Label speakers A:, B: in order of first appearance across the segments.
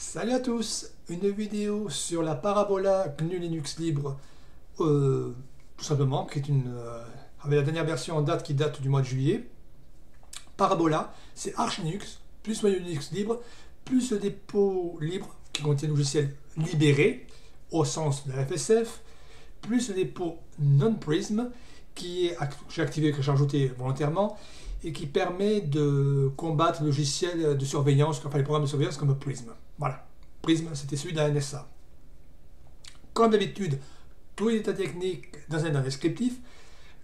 A: Salut à tous, une vidéo sur la parabola GNU Linux libre, euh, tout simplement, qui est une, euh, avec la dernière version en date qui date du mois de juillet. Parabola, c'est Arch Linux, plus noyau Linux libre, plus le dépôt libre qui contient le logiciel libéré, au sens de la FSF, plus le dépôt non-prism, qui est j'ai activé, que j'ai rajouté volontairement, et qui permet de combattre le logiciel de surveillance, enfin les programmes de surveillance comme Prism. Voilà, Prism c'était celui de la NSA. Comme d'habitude, tous les états techniques dans un descriptif.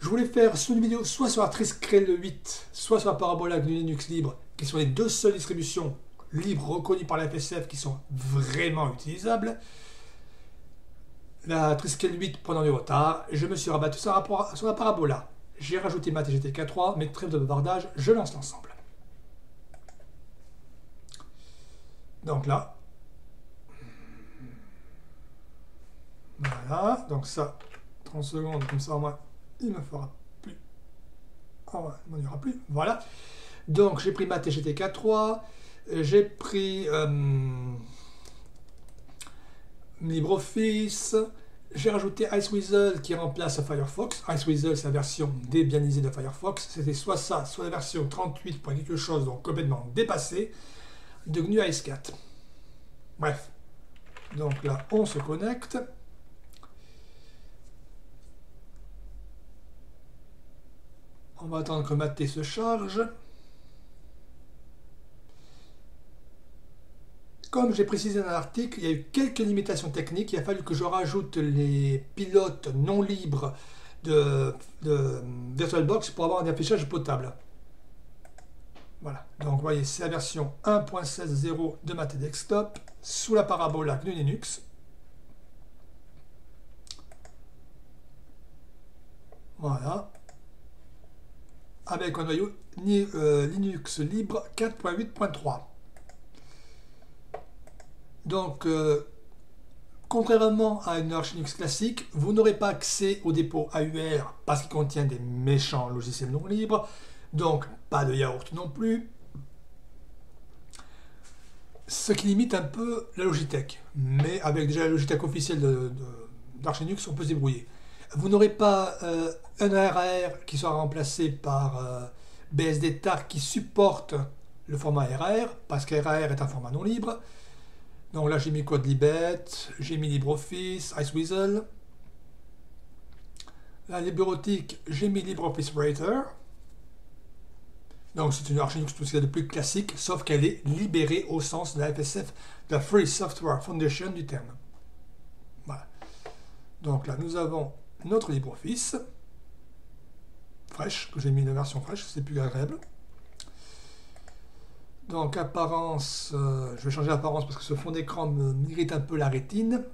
A: Je voulais faire une vidéo soit sur la Triscrel 8, soit sur la Parabola de Linux libre, qui sont les deux seules distributions libres reconnues par la FSF qui sont vraiment utilisables. La Triscale 8 prenant du retard, je me suis rabattu sur la Parabola. J'ai rajouté ma TGTK3, mais trêve de bavardage, je lance l'ensemble. Donc là, voilà, donc ça, 30 secondes, comme ça au moins, il ne me fera plus. Ah ouais, il m'en aura plus, voilà. Donc j'ai pris ma TGTK3, j'ai pris euh, LibreOffice, j'ai rajouté Iceweasel qui remplace Firefox. Iceweasel, c'est la version débianisée de Firefox. C'était soit ça, soit la version 38 pour quelque chose, donc complètement dépassé, de GNU Ice 4. Bref. Donc là, on se connecte. On va attendre que Maté se charge. Comme j'ai précisé dans l'article, il y a eu quelques limitations techniques. Il a fallu que je rajoute les pilotes non libres de, VirtualBox pour avoir un affichage potable. Voilà, donc vous voyez, c'est la version 1.16.0 de ma Desktop sous la parabola GNU Linux. Voilà. Avec un noyau euh, Linux libre 4.8.3. Donc, euh, contrairement à une Arch Linux classique, vous n'aurez pas accès au dépôt AUR parce qu'il contient des méchants logiciels non libres, donc pas de yaourt non plus. Ce qui limite un peu la Logitech. Mais avec déjà la Logitech officielle d'Arch Linux, on peut se débrouiller. Vous n'aurez pas euh, un RAR qui sera remplacé par euh, BSD TAR qui supporte le format RAR, parce qu'RAR est un format non libre. Donc là, j'ai mis Libet, j'ai mis LibreOffice, Iceweasel. La bureautique, j'ai mis LibreOffice Writer. Donc c'est une Archinux tout ce qu'il y a de plus classique, sauf qu'elle est libérée au sens de la FSF, de la Free Software Foundation du terme. Voilà. Donc là, nous avons notre LibreOffice, fraîche, que j'ai mis une version fraîche, c'est plus agréable. Donc apparence, euh, je vais changer l'apparence parce que ce fond d'écran m'irrite un peu la rétine.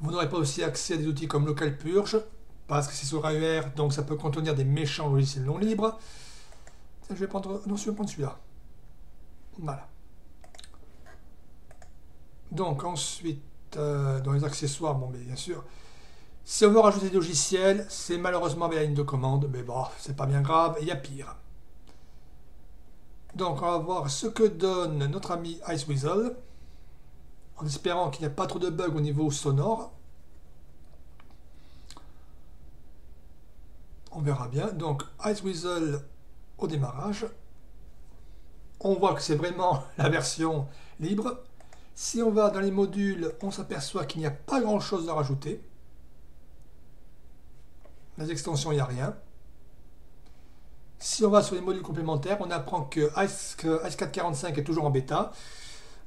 A: Vous n'aurez pas aussi accès à des outils comme Local Purge, parce que c'est sur AUR, donc ça peut contenir des méchants logiciels non libres. Je vais prendre, non, je vais prendre celui-là. Voilà. Donc ensuite, euh, dans les accessoires, bon, mais bien sûr, si on veut rajouter des logiciels, c'est malheureusement la ligne de commande, mais bon, c'est pas bien grave, il y a pire. Donc on va voir ce que donne notre ami Iceweasel, en espérant qu'il n'y a pas trop de bugs au niveau sonore. On verra bien. Donc Iceweasel au démarrage. On voit que c'est vraiment la version libre. Si on va dans les modules, on s'aperçoit qu'il n'y a pas grand chose à rajouter. Les extensions, il n'y a rien. Si on va sur les modules complémentaires, on apprend que Ice, 445 est toujours en bêta.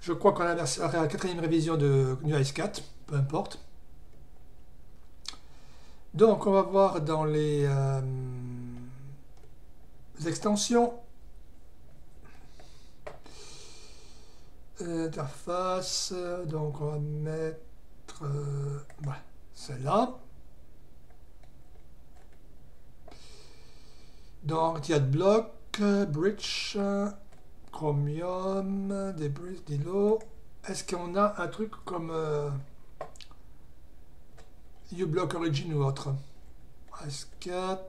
A: Je crois qu'on a la quatrième révision de GNU Ice 4, peu importe. Donc on va voir dans les, euh, extensions. Interface, donc on va mettre euh, celle-là. Donc, il y a de blocs, bridge, chromium, des bridges, des lots. Est-ce qu'on a un truc comme euh, uBlock Origin ou autre? S4.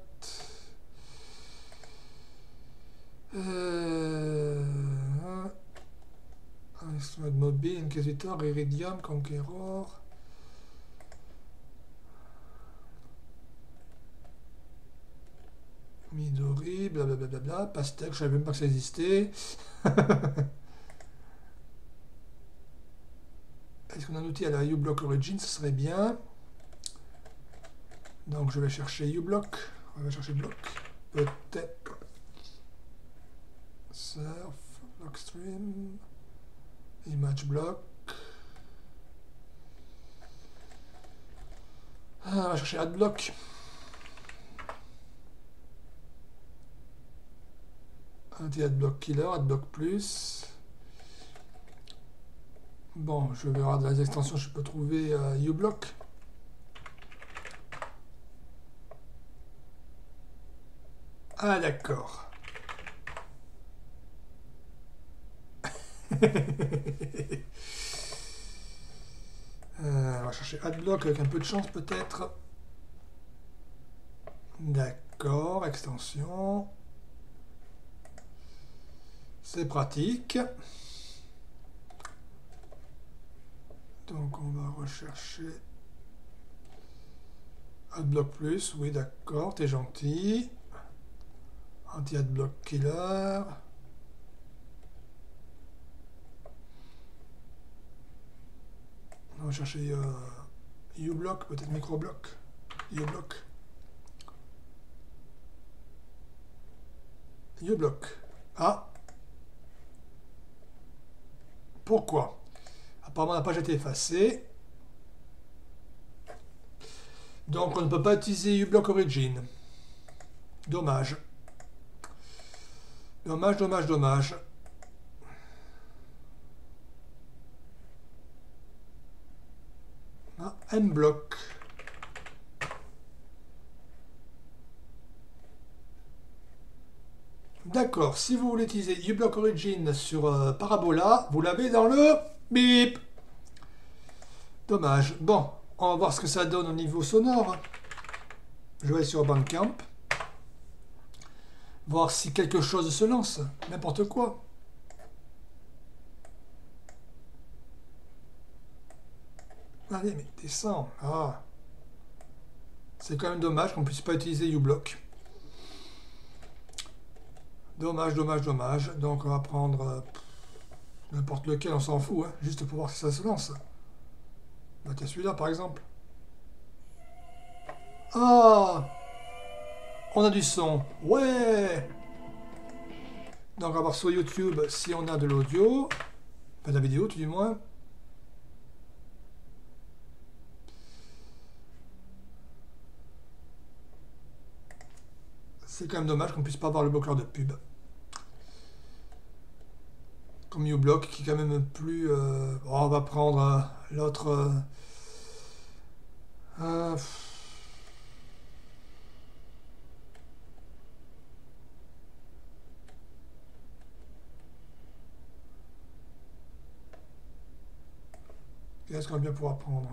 A: Euh, mobile, Inquisitor, Iridium, Conqueror. Midori, blablabla, Pastèque, je savais même pas que ça existait. Est-ce qu'on a un outil à la uBlock Origin Ce serait bien. Donc je vais chercher uBlock. On va chercher bloc. Peut-être. Surf, Blockstream, Image Block. Ah, on va chercher AdBlock. Anti-AdBlock Killer, AdBlock Plus. Bon, je vais voir dans les extensions je peux trouver euh, uBlock. Ah d'accord. Euh, on va chercher AdBlock avec un peu de chance peut-être. D'accord, extension. C'est pratique. Donc on va rechercher AdBlock Plus, oui d'accord, t'es gentil. Anti-AdBlock Killer. On va chercher euh, uBlock, peut-être Microblock. uBlock. uBlock. Ah Pourquoi? Apparemment, la page a été effacée. Donc, on ne peut pas utiliser uBlock Origin. Dommage. Dommage, dommage, dommage. Ah, M-Block. D'accord, si vous voulez utiliser uBlock Origin sur euh, Parabola, vous l'avez dans le bip. Dommage. Bon, on va voir ce que ça donne au niveau sonore. Je vais sur Bandcamp. Voir si quelque chose se lance. N'importe quoi. Allez, mais descends. Ah. C'est quand même dommage qu'on ne puisse pas utiliser uBlock. Dommage, dommage, dommage. Donc on va prendre euh, n'importe lequel, on s'en fout, hein, juste pour voir si ça se lance. Bah, celui-là par exemple. Ah On a du son. Ouais Donc on va voir sur YouTube si on a de l'audio. Pas de la vidéo tout du moins. C'est quand même dommage qu'on puisse pas avoir le bloqueur de pub. Comme uBlock qui est quand même plus... Euh, on va prendre euh, l'autre... Euh, Qu'est-ce qu'on va bien pouvoir prendre?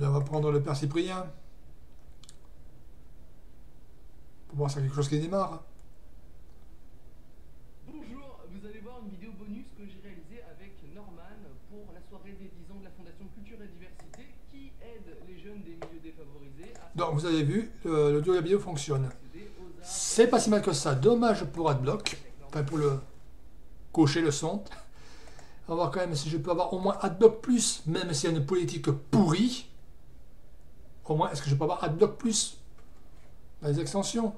A: On va prendre le Père Pour si quelque chose qui démarre.
B: Bonjour, vous allez voir une vidéo bonus que j'ai réalisée avec Norman pour la soirée des 10 ans de la Fondation Culture et Diversité qui aide les jeunes des milieux défavorisés à...
A: Donc vous avez vu, l'audio et la vidéo fonctionnent. C'est pas si mal que ça. Dommage pour AdBlock. Enfin pour le cocher le son. On va voir quand même si je peux avoir au moins AdBlock Plus, même s'il y a une politique pourrie. Au moins, est-ce que je peux avoir AdBlock Plus? Les extensions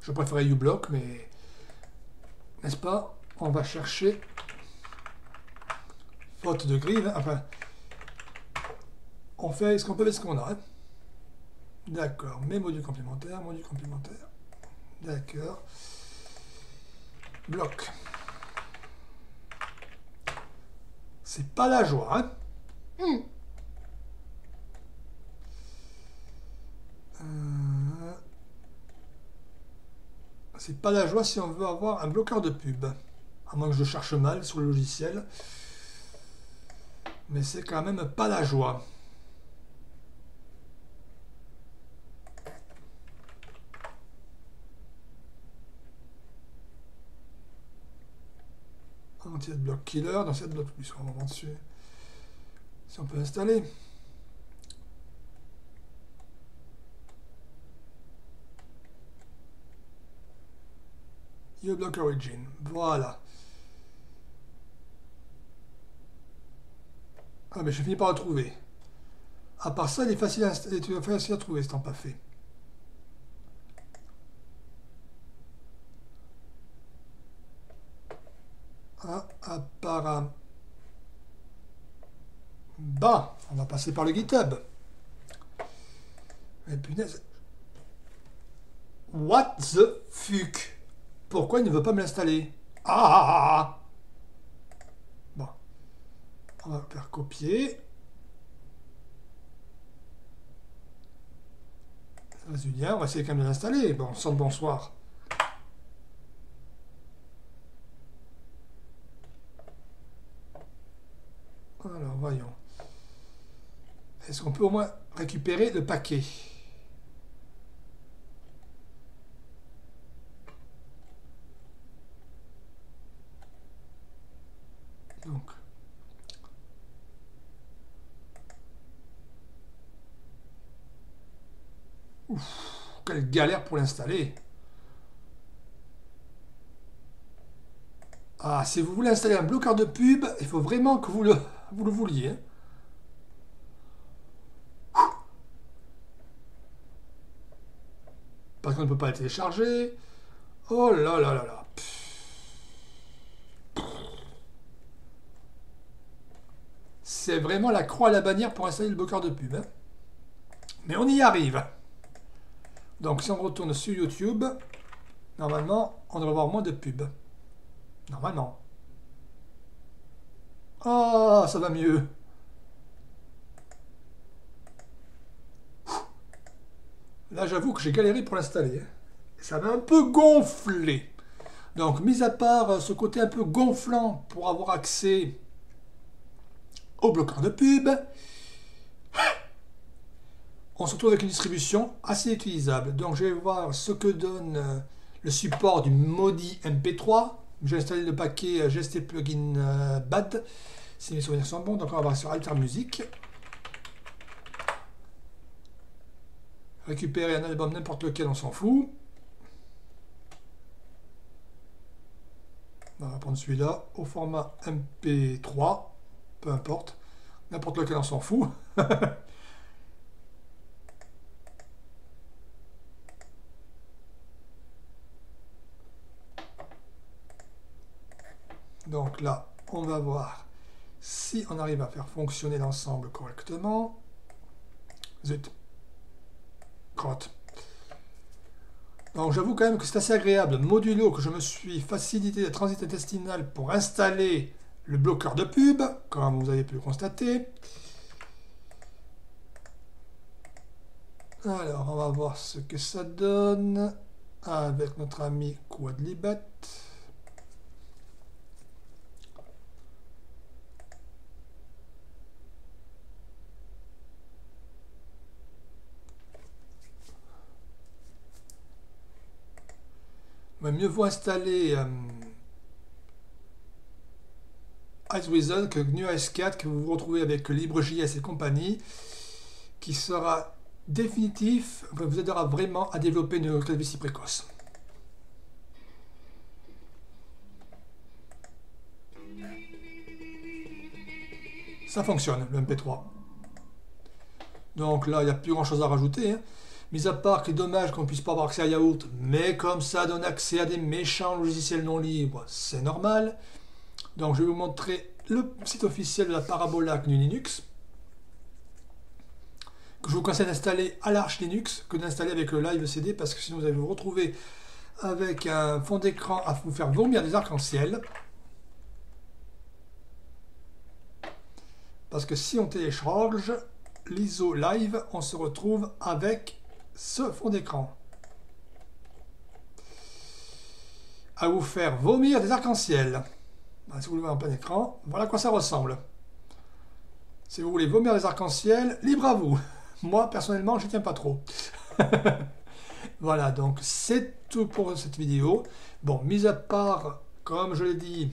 A: Je préférais uBlock, mais n'est-ce pas On va chercher faute de grille. Enfin, on fait ce qu'on peut avec ce qu'on a. D'accord, mes modules complémentaires, modules complémentaires. D'accord. Bloc. C'est pas la joie, hein hmm. C'est pas la joie si on veut avoir un bloqueur de pub. À moins que je cherche mal sur le logiciel. Mais c'est quand même pas la joie. Ah, anti block killer, dans cette block plus, va dessus. Si on peut installer. Block Origin. Voilà. Ah, mais je finis par le trouver. À part ça, il est facile à, facile à trouver, c'est pas fait. Ah, apparemment. Bah, on va passer par le GitHub. Mais punaise. What the fuck? Pourquoi il ne veut pas me l'installer ah, ah, ah, ah, Bon. On va faire copier. Bien, on va essayer quand même de l'installer. Bon, sans bonsoir. Alors, voyons. Est-ce qu'on peut au moins récupérer le paquet? Galère pour l'installer. Ah, si vous voulez installer un bloqueur de pub, il faut vraiment que vous le, vous le vouliez. Hein. Parce qu'on ne peut pas le télécharger. Oh là là là là. C'est vraiment la croix à la bannière pour installer le bloqueur de pub. Hein. Mais on y arrive. Donc si on retourne sur YouTube, normalement, on devrait avoir moins de pubs. Normalement. Ah, ça va mieux. Là, j'avoue que j'ai galéré pour l'installer. Hein. Ça m'a un peu gonflé. Donc, mis à part ce côté un peu gonflant pour avoir accès au bloqueur de pub, on se retrouve avec une distribution assez utilisable. Donc je vais voir ce que donne euh, le support du Modi MP3. J'ai installé le paquet euh, GST Plugin euh, BAD, si mes souvenirs sont bons. Donc on va voir sur Alter Music. Récupérer un album n'importe lequel, on s'en fout. On va prendre celui-là au format MP3, peu importe. N'importe lequel, on s'en fout. Donc là, on va voir si on arrive à faire fonctionner l'ensemble correctement. Zut. Crotte. Donc j'avoue quand même que c'est assez agréable, modulo que je me suis facilité le transit intestinal pour installer le bloqueur de pub, comme vous avez pu le constater. Alors, on va voir ce que ça donne avec notre ami Mieux vaut installer euh, Wizard que GNU S4 que vous vous retrouvez avec LibreJS et compagnie, qui sera définitif, vous aidera vraiment à développer une classe précoce. Ça fonctionne, le MP3. Donc là, il n'y a plus grand chose à rajouter. Hein. Mis à part que dommage qu'on puisse pas avoir accès à Yaourt, mais comme ça donne accès à des méchants logiciels non libres, c'est normal. Donc je vais vous montrer le site officiel de la Parabola GNU Linux, que je vous conseille d'installer à l'Arch Linux que d'installer avec le Live CD, parce que sinon vous allez vous retrouver avec un fond d'écran à vous faire vomir des arcs-en-ciel. Parce que si on télécharge l'ISO live, on se retrouve avec ce fond d'écran à vous faire vomir des arcs-en-ciel. Si vous le voyez en plein écran, voilà à quoi ça ressemble. Si vous voulez vomir des arcs-en-ciel, libre à vous. Moi, personnellement, je tiens pas trop. voilà, donc c'est tout pour cette vidéo. Bon, mis à part, comme je l'ai dit,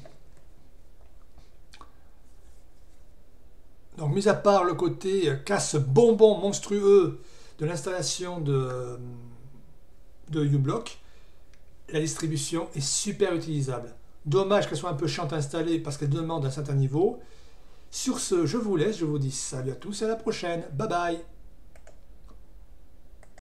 A: donc mis à part le côté casse-bonbon monstrueux de l'installation de, de uBlock, la distribution est super utilisable. Dommage qu'elle soit un peu chiante à installer parce qu'elle demande un certain niveau. Sur ce, je vous laisse, je vous dis salut à tous et à la prochaine. Bye bye